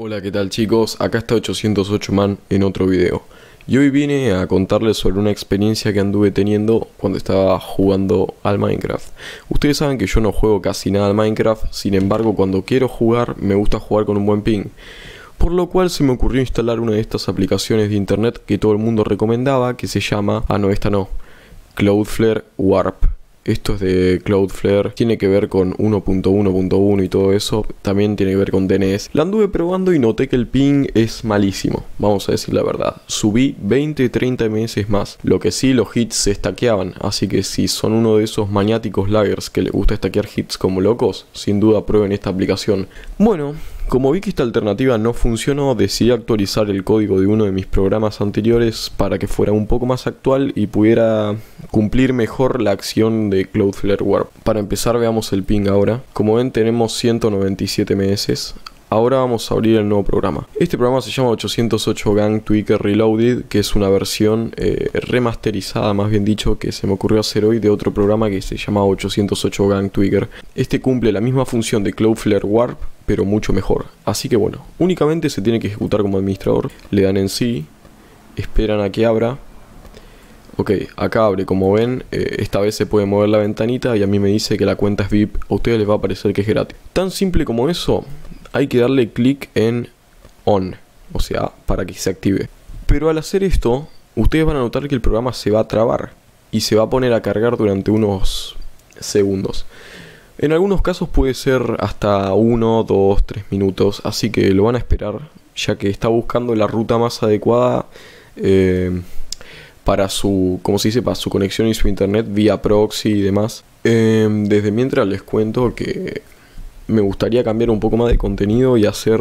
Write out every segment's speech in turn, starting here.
Hola, ¿qué tal chicos? Acá está 808 Man en otro video. Y hoy vine a contarles sobre una experiencia que anduve teniendo cuando estaba jugando al Minecraft. Ustedes saben que yo no juego casi nada al Minecraft, sin embargo cuando quiero jugar me gusta jugar con un buen ping. Por lo cual se me ocurrió instalar una de estas aplicaciones de internet que todo el mundo recomendaba, que se llama... Ah, no, esta no. Cloudflare Warp. Esto es de Cloudflare, tiene que ver con 1.1.1 y todo eso, también tiene que ver con DNS. La anduve probando y noté que el ping es malísimo, vamos a decir la verdad. Subí 20-30 ms más, lo que sí los hits se estaqueaban, así que si son uno de esos maniáticos laggers que les gusta estaquear hits como locos, sin duda prueben esta aplicación. Bueno, como vi que esta alternativa no funcionó, decidí actualizar el código de uno de mis programas anteriores para que fuera un poco más actual y pudiera cumplir mejor la acción de Cloudflare Warp. Para empezar veamos el ping ahora. Como ven tenemos 197 ms. Ahora vamos a abrir el nuevo programa. Este programa se llama 808 Gang Tweaker Reloaded, que es una versión eh, remasterizada, más bien dicho, que se me ocurrió hacer hoy de otro programa que se llama 808 Gang Tweaker. Este cumple la misma función de Cloudflare Warp, pero mucho mejor. Así que bueno, únicamente se tiene que ejecutar como administrador. Le dan en sí, esperan a que abra. Ok, acá abre, como ven, eh, esta vez se puede mover la ventanita y a mí me dice que la cuenta es VIP, a ustedes les va a parecer que es gratis. Tan simple como eso, hay que darle clic en on, o sea, para que se active. Pero al hacer esto, ustedes van a notar que el programa se va a trabar y se va a poner a cargar durante unos segundos. En algunos casos puede ser hasta 1, 2, 3 minutos, así que lo van a esperar, ya que está buscando la ruta más adecuada eh, para su, se dice, para su conexión y su internet vía proxy y demás. Eh, desde mientras les cuento que me gustaría cambiar un poco más de contenido y hacer,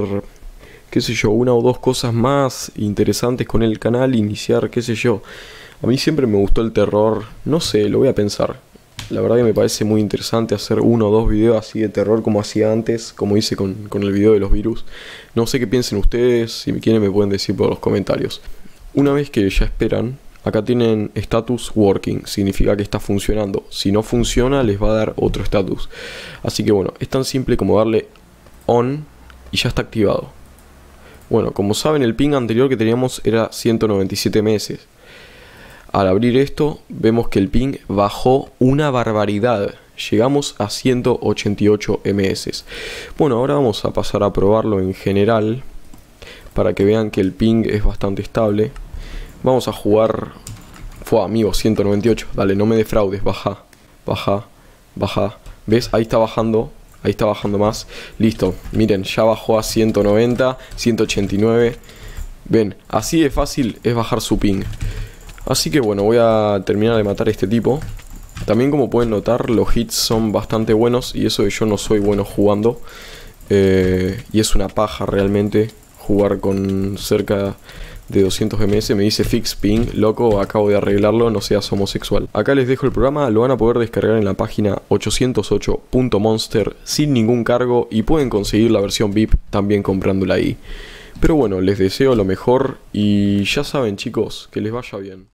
qué sé yo, una o dos cosas más interesantes con el canal, iniciar, qué sé yo. A mí siempre me gustó el terror, no sé, lo voy a pensar. La verdad que me parece muy interesante hacer uno o dos videos así de terror como hacía antes, como hice con, con el video de los virus. No sé qué piensen ustedes, si me quieren me pueden decir por los comentarios. Una vez que ya esperan, Acá tienen status working, significa que está funcionando. Si no funciona, les va a dar otro status. Así que bueno, es tan simple como darle on y ya está activado. Bueno, como saben, el ping anterior que teníamos era 197 meses. Al abrir esto, vemos que el ping bajó una barbaridad. Llegamos a 188 ms. Bueno, ahora vamos a pasar a probarlo en general para que vean que el ping es bastante estable. Vamos a jugar... Fue amigo, 198. Dale, no me defraudes. Baja, baja, baja. ¿Ves? Ahí está bajando. Ahí está bajando más. Listo. Miren, ya bajó a 190, 189. Ven, así de fácil es bajar su ping. Así que bueno, voy a terminar de matar a este tipo. También como pueden notar, los hits son bastante buenos. Y eso de yo no soy bueno jugando. Eh, y es una paja realmente jugar con cerca de 200 ms me dice fix ping, loco, acabo de arreglarlo, no seas homosexual. Acá les dejo el programa, lo van a poder descargar en la página 808.monster sin ningún cargo y pueden conseguir la versión VIP también comprándola ahí. Pero bueno, les deseo lo mejor y ya saben chicos, que les vaya bien.